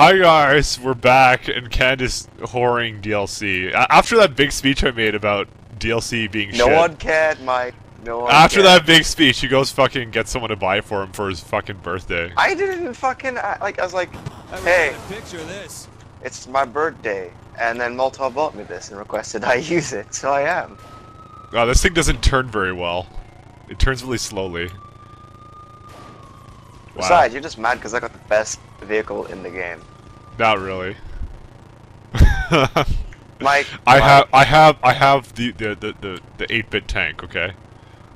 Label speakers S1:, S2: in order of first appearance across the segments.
S1: Hi guys, we're back, and Candace whoring DLC. After that big speech I made about DLC being
S2: No
S1: shit.
S2: one cared, Mike. No one
S1: After
S2: cared.
S1: that big speech, he goes fucking get someone to buy for him for his fucking birthday.
S2: I didn't fucking like. I was like, Hey.
S3: a picture of this.
S2: it's my birthday, and then Molotov bought me this and requested I use it, so I am.
S1: Oh, this thing doesn't turn very well. It turns really slowly. Wow.
S2: Besides, you're just mad because I got the best vehicle in the game.
S1: Not really.
S2: Mike,
S1: I
S2: Mike,
S1: have, I have, I have the the the the, the 8-bit tank. Okay.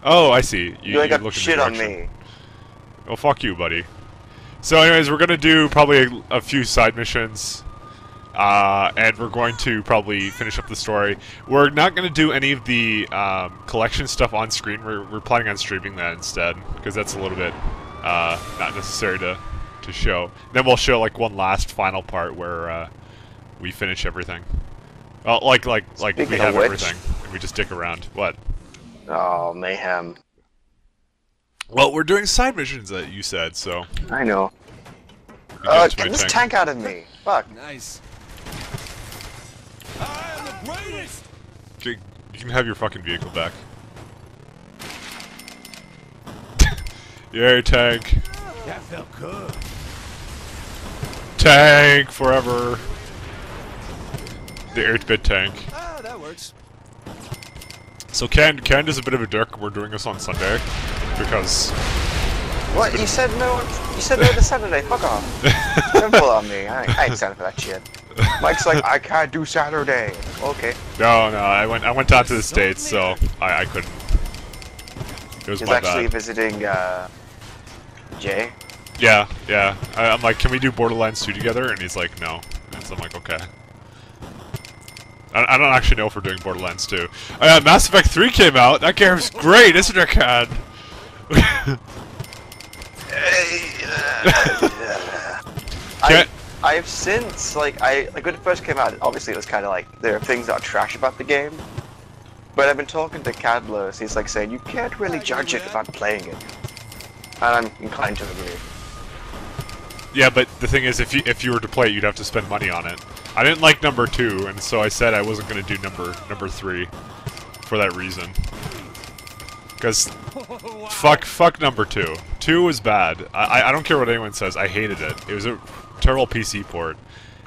S1: Oh, I see. You,
S2: You ain't got
S1: look in the
S2: shit on me.
S1: Well, fuck you, buddy. So, anyways, we're gonna do probably a, a few side missions, uh, and we're going to probably finish up the story. We're not gonna do any of the um, collection stuff on screen. We're, we're planning on streaming that instead, because that's a little bit uh, not necessary to to show. Then we'll show like one last final part where uh, we finish everything. Well, like like like we have
S2: which-
S1: everything, and we just dick around. What?
S2: Oh, mayhem.
S1: Well, we're doing side missions that you said, so.
S2: I know. Uh,
S1: get to
S2: this
S1: tank.
S2: tank out of me. Fuck.
S3: Nice. I am the greatest.
S1: Okay, You can have your fucking vehicle back. Yay, tank.
S3: That felt good.
S1: Tank forever. The 8-bit tank.
S3: Ah, that works.
S1: So Ken, Ken is a bit of a dick. We're doing this on Sunday because
S2: What? You said no. You said no to Saturday. Fuck off. Don't pull on me. I, I ain't standing for that shit. Mike's like, I can't do Saturday. Okay.
S1: no, no, I went I went down to the states, so I, I couldn't. It was
S2: He's
S1: my
S2: actually
S1: bad.
S2: visiting uh, Jay.
S1: Yeah, yeah. I, I'm like, can we do Borderlands 2 together? And he's like, no. And so I'm like, okay. I, I don't actually know if we're doing Borderlands 2. Uh, Mass Effect 3 came out. That game game's great, isn't it, Cad?
S2: I, I've since like I like when it first came out. Obviously, it was kind of like there are things that are trash about the game. But I've been talking to Cadlos. He's like saying you can't really judge it without playing it, and I'm inclined to agree.
S1: Yeah, but the thing is, if you if you were to play it, you'd have to spend money on it. I didn't like number two, and so I said I wasn't going to do number number three for that reason. Because
S3: wow.
S1: Fuck, fuck number two. Two was bad. I, I- I don't care what anyone says. I hated it. It was a terrible PC port.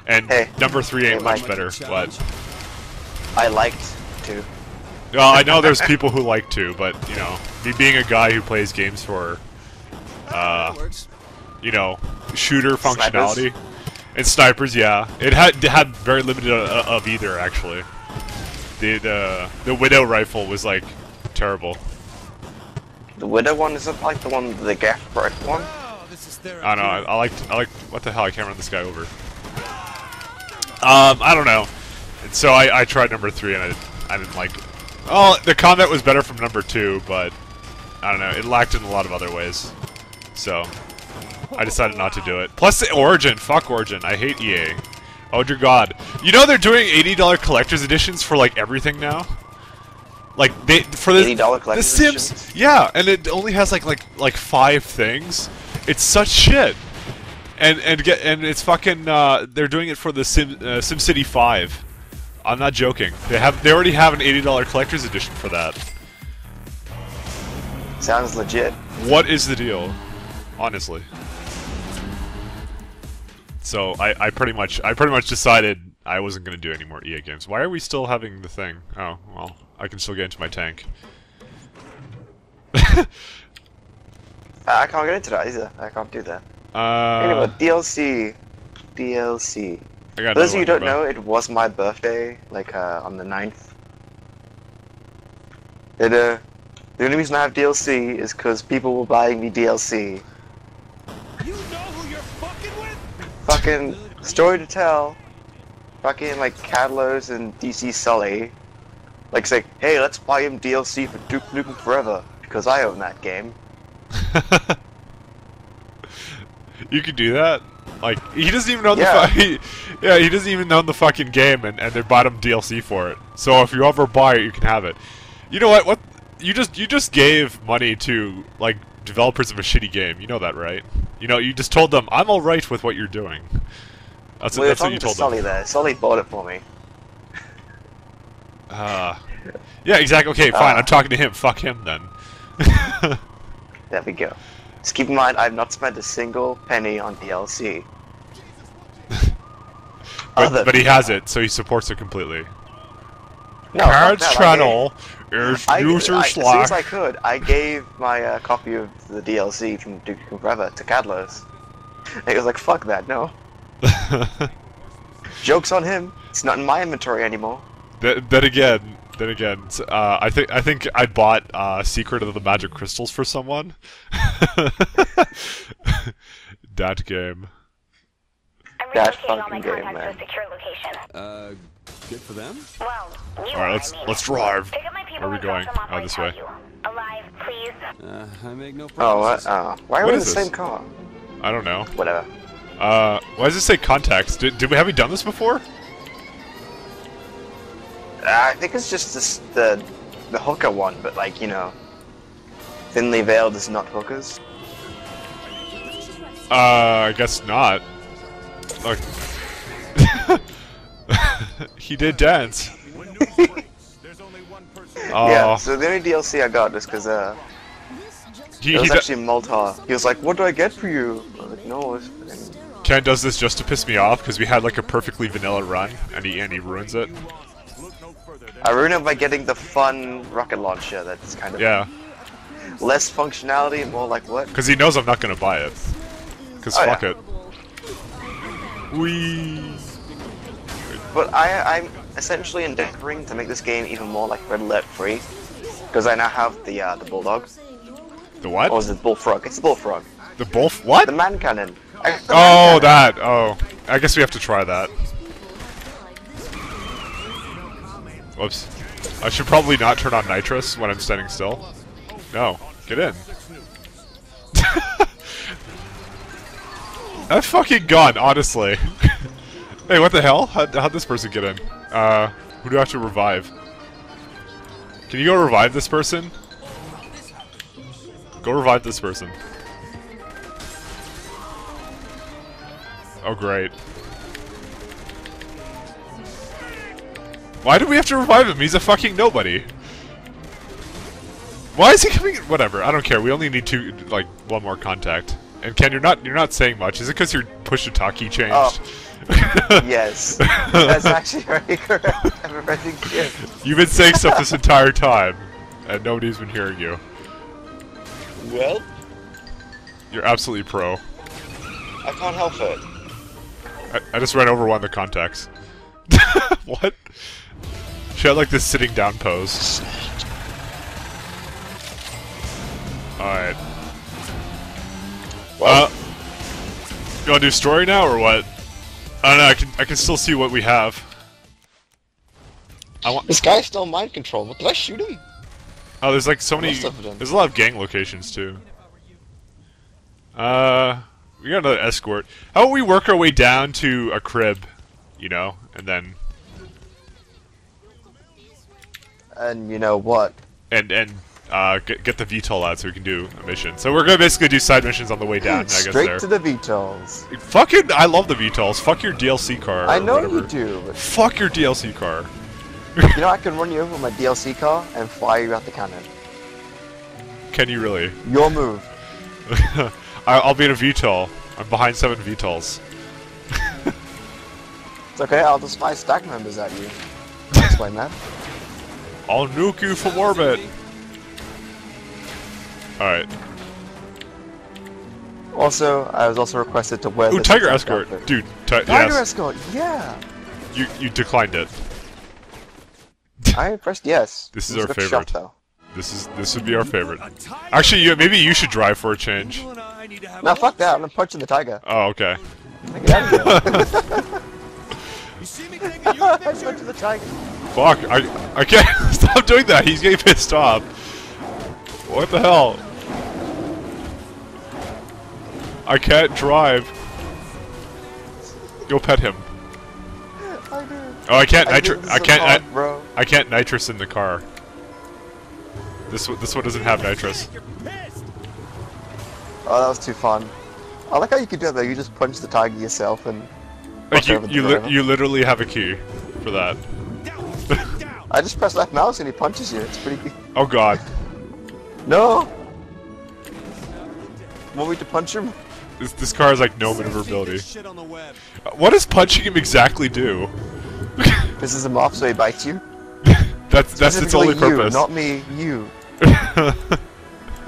S1: And
S2: Hey.
S1: number three ain't much better. What?
S3: Challenge.
S2: I liked two.
S1: Well, I know there's people who like two, but you know, me being a guy who plays games for, uh,
S3: that works.
S1: You know, shooter
S2: Snipers?
S1: functionality and snipers, yeah, it had it had very limited uh, of either actually. The the the widow rifle was like terrible.
S2: The widow one isn't like the one, the gaff brick one.
S3: Is.
S1: I don't know. I, I like. I like. What the hell? I can't run this guy over. Um, I don't know. And so I, I tried number three and I, I didn't like. It. Oh, the combat was better from number two, but I don't know. It lacked in a lot of other ways. So I decided not to do it. Plus the Origin. Fuck Origin. I hate EA. Oh dear God. You know they're doing eighty dollar collector's editions for like everything now. Like they for the
S2: $80
S1: the Sims.
S2: editions?
S1: Yeah, and it only has like like like five things. It's such shit. And and get and it's fucking. Uh, they're doing it for the Sim uh, SimCity Five. I'm not joking. They have they already have an eighty dollar collector's edition for that.
S2: Sounds legit.
S1: What is the deal? Honestly. So I, I pretty much I pretty much decided I wasn't gonna do any more EA games. Why are we still having the thing? Oh well, I can still get into my tank.
S2: I can't get into that either. I can't do that.
S1: Uh,
S2: anyway, DLC. DLC. For those of you who don't know, it was my birthday, like uh, on the 9th. It, uh, the only reason I have DLC is because people were buying me DLC.
S3: Fucking
S2: story to tell. Fucking like Cadlos and DC Sully. Like say, hey, let's buy him DLC for Duke Nukem Forever because I own that game.
S1: you could do that. Like he doesn't even know the
S2: Yeah.
S1: fu- he, yeah he doesn't even know the fucking game and, and they bought him DLC for it. So if you ever buy it, you can have it. You know what? What you just you just gave money to like developers of a shitty game. You know that, right? You know you just told them I'm all right with what you're doing. That's,
S2: we
S1: that's what
S2: talking
S1: you
S2: to
S1: told
S2: Sully
S1: them.
S2: there. Sully bought it for me.
S1: Uh, yeah, exactly. Okay, fine.
S2: Uh.
S1: I'm talking to him. Fuck him then.
S2: There we go. Just keep in mind, I've not spent a single penny on DLC.
S1: but, but he has it, so he supports it completely.
S2: No,
S1: Cards
S2: that, I gave-
S1: channel is
S2: I,
S1: user
S2: I, as soon as I could, I gave my uh, copy of the DLC from Duke Nukem Forever to Cadlos. And he was like, fuck that, no. Joke's on him. It's not in my inventory anymore.
S1: then, then again, then again, uh, I think I think I bought uh, Secret of the Magic Crystals for someone. that game.
S4: I'm
S2: That
S4: relocating all my
S2: game,
S4: contacts
S2: man.
S4: to a secure location.
S3: Uh, good for them?
S4: Well, you
S1: All right, let's
S4: I mean.
S1: let's drive.
S4: Pick up my people
S1: Where are we going?
S4: them
S1: Oh, this way.
S4: Alive, please.
S3: Uh, I make no
S2: Oh, what?
S3: promises.
S2: Oh. Why are we in
S1: is
S2: the
S1: this?
S2: same car?
S1: I don't know.
S2: Whatever.
S1: Uh, why does it say contacts? Did, did we have we done this before?
S2: Uh, I think it's just this, the the hooker one, but like, you know, thinly veiled is not hookers.
S1: Uh, I guess not. Look. he did dance. Oh,
S2: Yeah, so the only DLC I got is because uh,
S1: he,
S2: it was actually Moltar. He was like, what do I get for you? I was like, no, it's.
S1: Ken does this just to piss me off because we had like a perfectly vanilla run, and he and he ruins it.
S2: I ruin it by getting the fun rocket launcher that's kind of
S1: Yeah,
S2: less functionality and more like what?
S1: because he knows I'm not gonna buy it. Because
S2: Oh,
S1: fuck
S2: yeah.
S1: it. Wee.
S2: But I, I'm essentially endeavoring to make this game even more like Red Alert free, because I now have the uh, the bulldog,
S1: The what?
S2: or is it bullfrog? It's the bullfrog,
S1: the wolf? What?
S2: the man cannon. The man
S1: Oh,
S2: cannon.
S1: that. Oh, I guess we have to try that. Whoops. I should probably not turn on nitrous when I'm standing still. No, get in. that fucking gun, honestly. hey, what the hell? How'd, how'd this person get in? Uh, who do I have to revive? Can you go revive this person? Go revive this person. Oh, great. Why do we have to revive him? He's a fucking nobody. Why is he coming? Whatever. I don't care. We only need two, like, one more contact. And Ken, you're not, you're not saying much. Is it because your push to talkie changed?
S2: Oh. Yes, that's actually very correct. Everything good.
S1: You've been saying stuff this entire time, and nobody's been hearing you.
S2: Well,
S1: You're absolutely pro.
S2: I can't help it.
S1: I, I just ran over one of the contacts. what? She had like this sitting down pose. Alright. Uh, you wanna do story now or what? I don't know, I can I can still see what we have. I want
S2: This guy's still mind control. Did I shoot him?
S1: Oh, there's like so many.
S2: Most.
S1: There's a lot of gang locations too. Uh, we got another escort. How about we work our way down to a crib, you know, and then
S2: And you know what?
S1: and and uh get get the VTOL out so we can do a mission. So we're gonna basically do side missions on the way down. I guess
S2: Straight to the VTOLs.
S1: Fucking, I love the VTOLs. Fuck your DLC car.
S2: I know
S1: whatever.
S2: you do,
S1: Fuck your DLC car.
S2: you know I can run you over with my DLC car and fire you out the cannon.
S1: Can you really?
S2: Your move.
S1: I, I'll be in a VTOL. I'm behind seven VTOLs.
S2: It's okay, I'll just fire STAG members at you. I'll explain that.
S1: I'll nuke you from orbit. Alright.
S2: Also, I was also requested to wear
S1: Ooh,
S2: this
S1: Tiger Escort.
S2: outfit.
S1: Dude, ti-
S2: Tiger
S1: yes.
S2: Escort, yeah!
S1: You, you declined it.
S2: I pressed yes.
S1: This is our favorite.
S2: shot, though.
S1: This is this would be our favorite. Actually, you, maybe you should drive for a change.
S3: You and I need to have
S2: No, fuck that, I'm gonna punch in the tiger.
S1: Oh, okay.
S2: Get out of here.
S3: You see me taking your picture?
S2: the tiger.
S1: Fuck, I I can't stop doing that. He's getting pissed off. What the hell? I can't drive. Go pet him.
S2: I do.
S1: Oh, I can't
S2: I
S1: nitro. I can't.
S2: hard,
S1: I,
S2: bro.
S1: I can't nitrous in the car. This one, this one doesn't have nitrous.
S2: Oh, that was too fun. I like how you could do that though. You just punch the tiger yourself and
S1: Like you, you, li- you literally have a key for that.
S2: I just press left mouse and he punches you. It's pretty.
S1: Oh god,
S2: No. Want me to punch him?
S1: This, this car has like no maneuverability.
S3: this shit on the web.
S1: Uh, What does punching him exactly do?
S2: Pisses him off so he bites you.
S1: that's that's its only
S2: you,
S1: purpose.
S2: not me. You.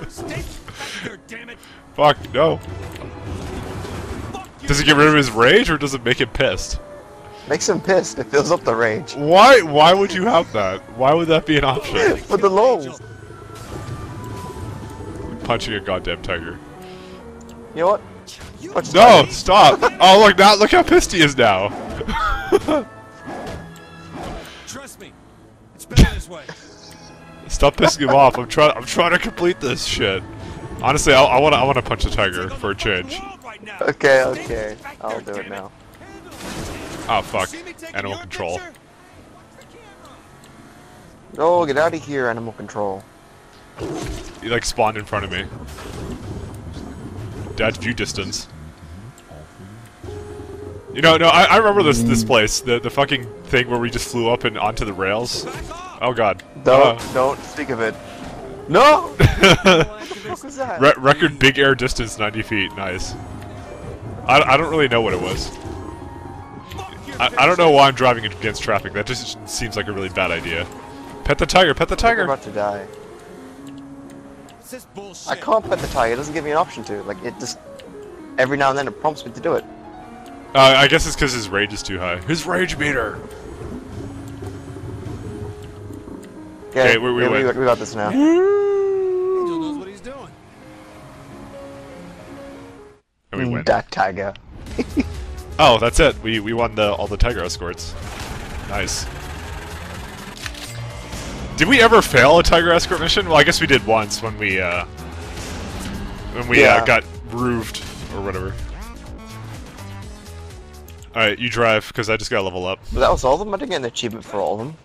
S3: Stay back there.
S1: Fuck no. Does it get rid of his rage or does it make him pissed?
S2: Makes him pissed. It fills up the rage.
S1: Why why would you have that? Why would that be an option?
S2: For the lulz.
S1: Punching a goddamn tiger.
S2: You know what?
S3: You
S2: Punch
S1: No,
S2: tiger.
S1: stop! Oh look now look how pissed he is now.
S3: Trust me. It's better this way.
S1: Stop pissing him off. I'm trying I'm trying to complete this shit. Honestly, I, I wanna I wanna punch the tiger for a
S3: look at the
S1: change.
S3: wall right now.
S2: Okay, okay. I'll do it now.
S1: Oh fuck.
S3: See me taking
S1: Animal control.
S3: picture?
S2: No, get out of here, animal control.
S1: He like spawned in front of me. Dad view distance. You know, no, I, I remember this this place, the the fucking thing where we just flew up and onto the rails. Oh god.
S2: Don't,
S1: Uh,
S2: don't speak of it. No! what was that?
S1: Re- record big air distance, 90 feet. Nice. I, I don't really know what it was. I, I don't know why I'm driving against traffic. That just seems like a really bad idea. Pet the tiger, pet the tiger.
S2: about to die.
S3: What's this bullshit?
S2: I can't pet the tiger. It doesn't give me an option to. Like, it just... Every now and then it prompts me to do it.
S1: Uh, I guess it's because his rage is too high. His rage meter. Okay, we- we
S2: yeah,
S1: win.
S2: we got this now.
S3: Angel knows what he's doing.
S1: And we win.
S2: That tiger.
S1: Oh, that's it. We we won the all the tiger escorts. Nice. Did we ever fail a tiger escort mission? Well, I guess we did once when we uh when we uh, got roofed or whatever. All right, you drive because I just got level up.
S2: But that was all of them? I didn't get an achievement for all of them.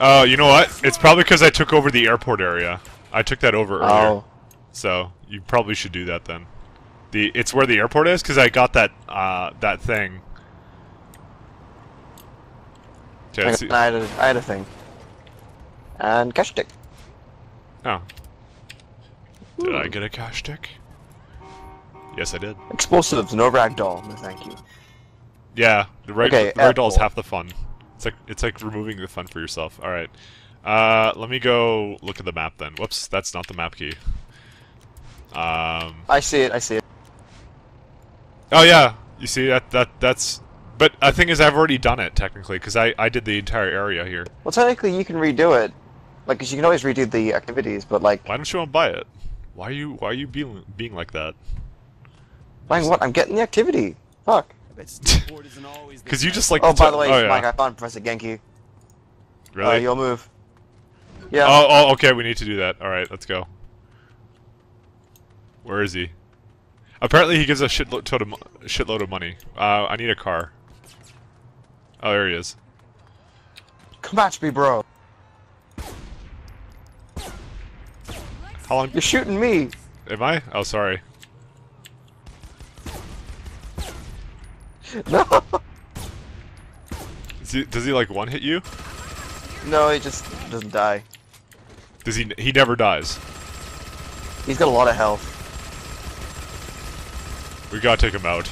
S1: Uh, you know what? It's probably because I took over the airport area. I took that over earlier,
S2: Oh.
S1: so you probably should do that then. The it's where the airport is because I got that uh that thing. Okay,
S2: I. I, had a, I had a thing. And cash stick.
S1: Oh. Did I get a cash stick? Yes, I did.
S2: Explosives, no ragdoll. No thank you.
S1: Yeah, the rag,
S2: Okay,
S1: ragdoll is half the fun. It's like it's like removing the fun for yourself. All right. Uh, let me go look at the map then. Whoops, that's not the map key. Um.
S2: I see it, I see it.
S1: Oh yeah, you see that that that's. But the thing is, I've already done it technically because I I did the entire area here.
S2: Well, technically you can redo it. Like, 'cause you can always redo the activities, but like,
S1: Why don't you want to buy it? Why are you why are you being being like that?
S2: buying what? I'm getting the activity. Fuck.
S3: I bet skateboard isn't always the
S1: Because you just like.
S2: Oh, by the way,
S1: oh, yeah.
S2: Mike, I found Professor Genki. Uh, you'll move. Yeah.
S1: Oh, oh, okay, we need to do that. Alright, let's go. Where is he? Apparently he gives a shitload of, mo- shitload of money. Uh, I need a car. Oh, there he is.
S2: Come at me, bro.
S1: How long...
S2: You're shooting me.
S1: Am I? Oh, sorry.
S2: No.
S1: He, does he, like, one-hit you?
S2: No, he just doesn't die.
S1: Does he... He never dies.
S2: He's got a lot of health.
S1: We gotta take him out.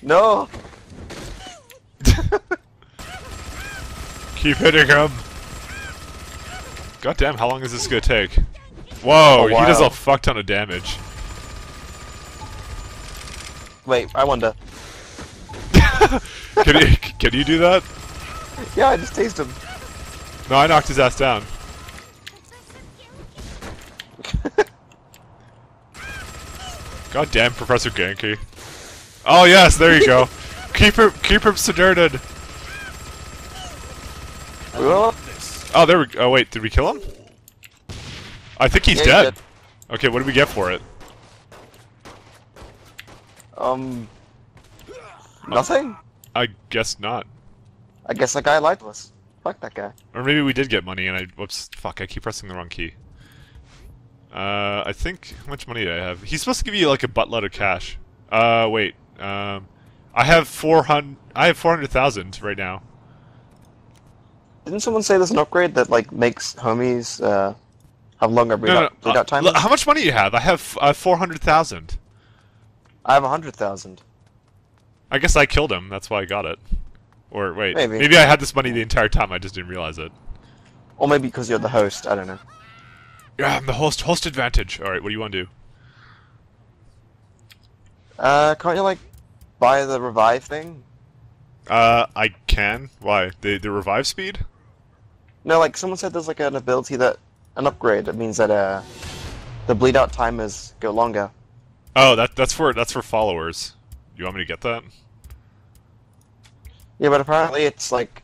S2: No.
S1: Keep hitting him! God damn, how long is this gonna take? Whoa,
S2: A
S1: he does a fuck ton of damage.
S2: Wait, I wonder.
S1: Can you, can you do that?
S2: Yeah, I just tased him.
S1: No, I knocked his ass down. God damn, Professor Genki. Oh yes, there you go. keep him, keep him sedated.
S2: Oh,
S1: there we. Oh wait, did we kill him? I think he's
S2: Yeah, you
S1: dead. Okay, what do we get for it?
S2: Um. Nothing?
S1: I guess not.
S2: I guess that guy lied to us. Fuck that guy.
S1: Or maybe we did get money and I. Whoops. Fuck, I keep pressing the wrong key. Uh, I think. How much money do I have? He's supposed to give you like a buttload of cash. Uh, wait. Um, I have four hundred. I have four hundred thousand right now.
S2: Didn't someone say there's an upgrade that like makes homies uh, have longer bleed
S1: No, no,
S2: out, bleed
S1: uh,
S2: time?
S1: l- how much money do you have? I have uh, four hundred thousand.
S2: I have a hundred thousand.
S1: I guess I killed him. That's why I got it. Or wait,
S2: Maybe.
S1: maybe I had this money the entire time. I just didn't realize it.
S2: Or maybe because you're the host. I don't know.
S1: Yeah, I'm the host. Host advantage. All right, what do you want to do?
S2: Uh, can't you like buy the revive thing?
S1: Uh, I can. Why? The the revive speed?
S2: No, like someone said there's like an ability that an upgrade that means that uh the bleed out timers go longer.
S1: Oh, that that's for that's for followers. You want me to get that?
S2: Yeah, but apparently it's like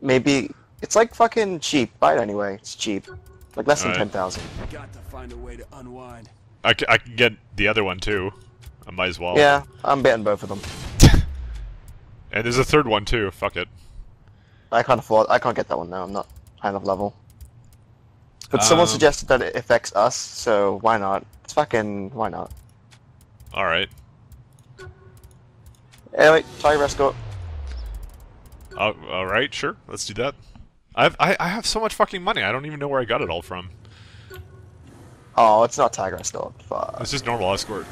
S2: maybe it's like fucking cheap. Buy it anyway. It's cheap, like less than
S1: Alright.
S2: ten thousand.
S3: Got to find a way to unwind.
S1: I, I can get the other one too. I might as well.
S2: Yeah, I'm betting both of them.
S1: And there's a third one too. Fuck it.
S2: I can't afford. I can't get that one now. I'm not high of level. But someone
S1: Um,
S2: suggested that it affects us, so why not? It's fucking why not?
S1: All right.
S2: Anyway, Tiger Escort.
S1: Uh, all right. Sure. Let's do that. I've I, I have so much fucking money. I don't even know where I got it all from.
S2: Oh, it's not Tiger Escort. Fuck.
S1: It's just normal escort.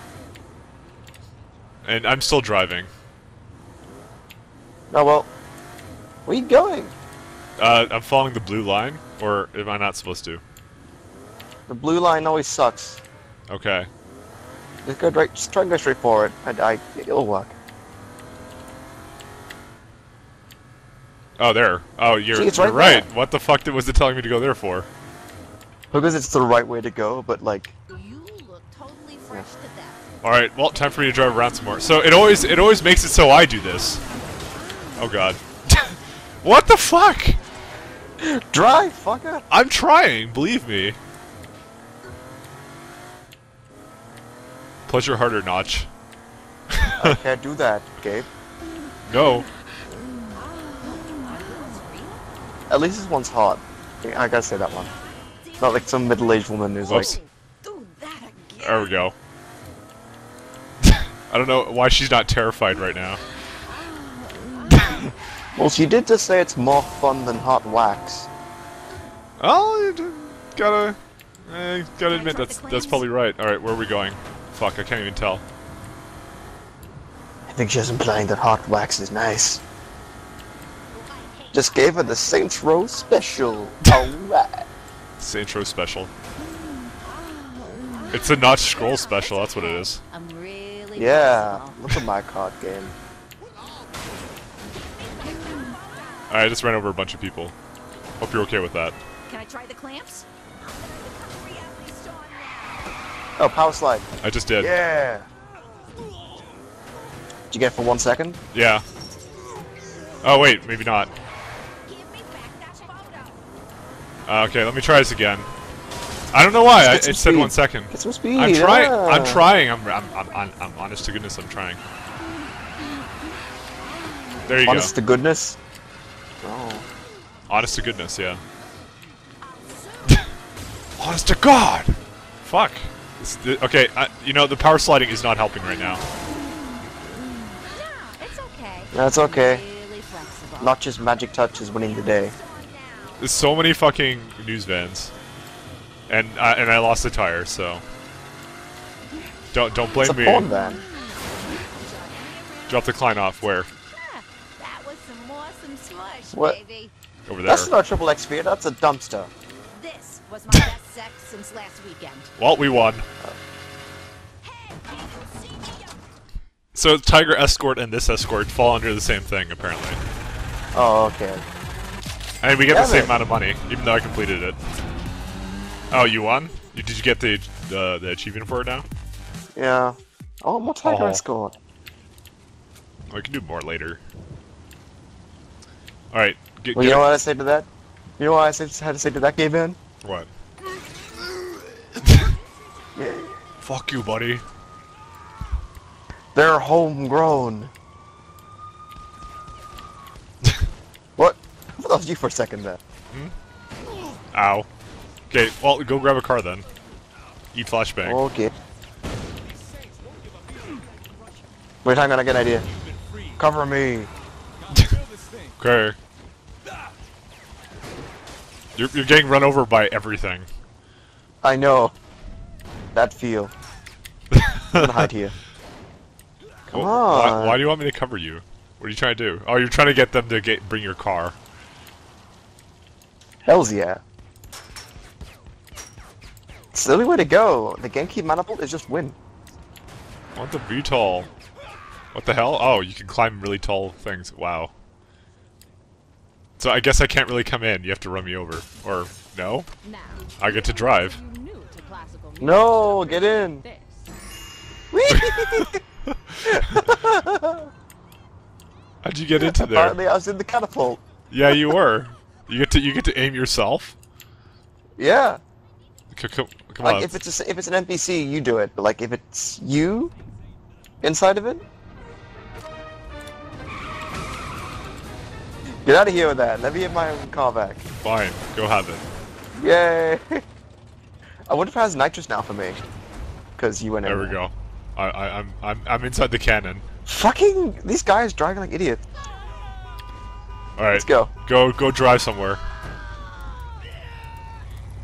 S1: And I'm still driving.
S2: Oh well. Where you going?
S1: Uh, I'm following the blue line, or am I not supposed to?
S2: The blue line always sucks.
S1: Okay.
S2: Just go right. Just try and go straight forward. I, I, it'll work.
S1: Oh, there. Oh, you're,
S2: See, it's
S1: you're
S2: right
S1: right.
S2: there.
S1: What the fuck did, was it telling me to go there for?
S2: Because it's the right way to go, but like,
S5: You look totally fresh to death.
S1: All right. Well, time for me to drive around some more. So it always it always makes it so I do this. Oh god. what the fuck?
S2: Drive, fucker.
S1: I'm trying. Believe me. Pleasure harder notch.
S2: I can't do that, Gabe.
S1: No.
S2: At least this one's hot. I gotta say that one. Not like some middle-aged woman who's
S1: Whoops.
S2: like,
S5: Do that again.
S1: There we go. I don't know why she's not terrified right now.
S2: Well, she did just say it's more fun than hot wax.
S1: Oh, you gotta, eh, gotta admit that's that's probably right. All right, where are we going? Fuck, I can't even tell.
S2: I think she's implying that hot wax is nice. Just gave her the Saints Row special. Alright.
S1: Saints Row special. It's a Notch Scroll special. That's what it is.
S5: I'm really
S2: Yeah, look at my card game.
S1: I just ran over a bunch of people. Hope you're okay with that.
S5: Can I try the clamps?
S2: Oh, power slide.
S1: I just did.
S2: Yeah. Did you get it for one second?
S1: Yeah. Oh wait, maybe not.
S5: Give me back that photo.
S1: Uh, okay, let me try this again. I don't know why. I,
S2: Get some
S1: it said one second.
S2: Get some speed.
S1: I'm trying.
S2: yeah.
S1: I'm trying. I'm, I'm, I'm, I'm, I'm honest to goodness. I'm trying. There you
S2: Honest
S1: go.
S2: Honest to goodness. Oh.
S1: Honest to goodness. Yeah. honest to God. Fuck. This- th- okay. I, you know the power sliding is not helping right now.
S5: No, okay.
S2: That's okay. Not just magic touch is winning the day.
S1: There's so many fucking news vans, and uh, and I lost the tire. So don't don't blame
S2: It's a
S1: me.
S2: porn van.
S1: Drop the Klein off where?
S2: What?
S5: baby.
S1: Over there.
S2: That's not triple XP, that's a dumpster.
S5: This was my best sex since last weekend.
S1: Well, we won. So Tiger Escort and this Escort fall under the same thing, apparently.
S2: Oh, okay.
S1: And we get
S2: Yeah,
S1: the same
S2: man.
S1: amount of money, even though I completed it. Oh, you won? You, did you get the the, the achievement for it now?
S2: Yeah. Oh, more Tiger
S1: Oh.
S2: Escort.
S1: We can do more later. All right. Get,
S2: Well,
S1: get
S2: you know
S1: it-
S2: what I say to that? You know what I say, had to say to that, Gabe Man?
S1: What? Fuck you, buddy.
S2: They're homegrown. what? That was you for a second there. Hmm?
S1: Ow. Okay, well, go grab a car then. Eat flashbang.
S2: Okay. Wait, hang on, I get an idea. Cover me.
S1: Okay. You're, you're getting run over by everything.
S2: I know. That feel. I'm gonna hide here. Come
S1: Why,
S2: on.
S1: why do you want me to cover you? What are you trying to do? Oh, you're trying to get them to get bring your car.
S2: Hells yeah. It's the only way to go. The Genki Manapult is just win.
S1: I want the VTOL. What the hell? Oh, you can climb really tall things. Wow. So I guess I can't really come in. You have to run me over. Or, no? I get to drive.
S5: you new to classical music.
S2: No, get in.
S1: How'd you get into there?
S2: Apparently, I was in the catapult.
S1: Yeah, you were. You get to you get to aim yourself.
S2: Yeah.
S1: C- Come, come
S2: Like
S1: on.
S2: if it's a, if it's an NPC, you do it. But like if it's you inside of it, get out of here with that. Let me get my own car back.
S1: Fine, go have it.
S2: Yay! I wonder if it has nitrous now for me. Cause you went in
S1: There we go. I, I, I'm I'm I'm inside the cannon.
S2: Fucking these guys driving like idiots.
S1: All right,
S2: Let's go.
S1: Go go drive somewhere.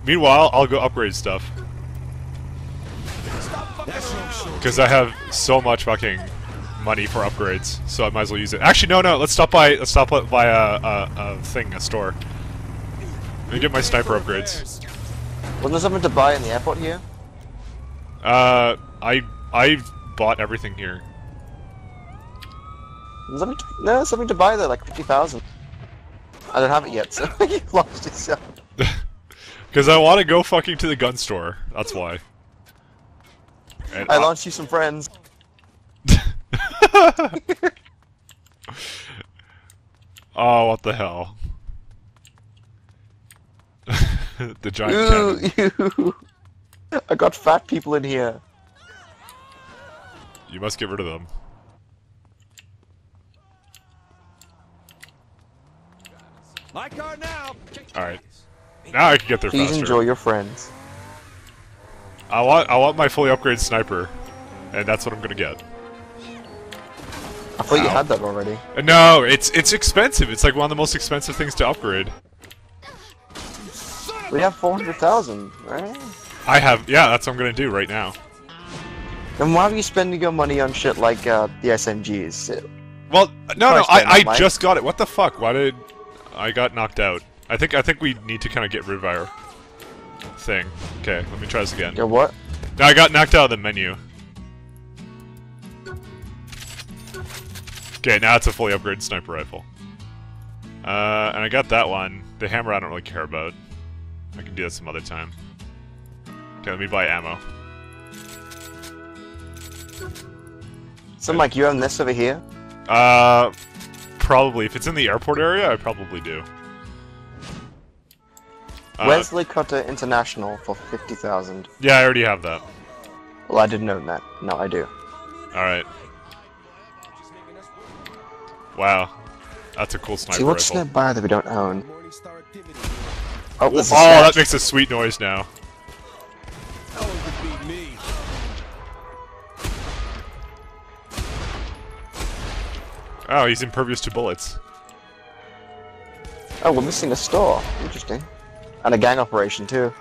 S1: Meanwhile, I'll go upgrade stuff. Because I have so much fucking money for upgrades, so I might as well use it. Actually, no, no. Let's stop by. Let's stop by a, a, a thing, a store. Let me get my sniper upgrades.
S2: Wasn't there something to buy in the airport here?
S1: Uh, I I bought everything here.
S2: There's something to, no, something to buy there, like fifty thousand. I don't have it yet, so you lost yourself.
S1: Because I want to go fucking to the gun store. That's why. And
S2: I launched you some friends.
S1: Oh, what the hell? the giant cannon.
S2: Ooh, you. I got fat people in here.
S1: You must get rid of them.
S3: My car now.
S1: Alright. Now I can get there
S2: Please
S1: faster.
S2: enjoy your friends.
S1: I want I want my fully upgraded sniper. And that's what I'm gonna get.
S2: I thought you had that already.
S1: Uh, No, it's it's expensive. It's like one of the most expensive things to upgrade.
S2: We have 400,000, right?
S1: I have yeah, that's what I'm gonna do right now.
S2: Then why are you spending your money on shit like uh, the SMGs?
S1: Well, no, no, I, I just got it. What the fuck? Why did I got knocked out? I think I think we need to kind of get rid of our thing. Okay, let me try this again.
S2: Yo, what?
S1: No, I got knocked out of the menu. Okay, now it's a fully upgraded sniper rifle. Uh, and I got that one. The hammer I don't really care about. I can do that some other time. Okay, let me buy ammo.
S2: So, Mike, you own this over here?
S1: Uh, probably. If it's in the airport area, I probably do. Uh,
S2: Wesley Cutter International for 50,000.
S1: yeah, I already have that.
S2: Well, I didn't own that. No, I do.
S1: Alright. Wow. That's a cool sniper
S2: See, what's
S1: rifle.
S2: nearby that we don't own? Oh,
S1: Oh, that makes a sweet noise now.
S3: No one could beat me.
S1: Oh, he's impervious to bullets.
S2: Oh, we're missing a store. Interesting. And a gang operation, too.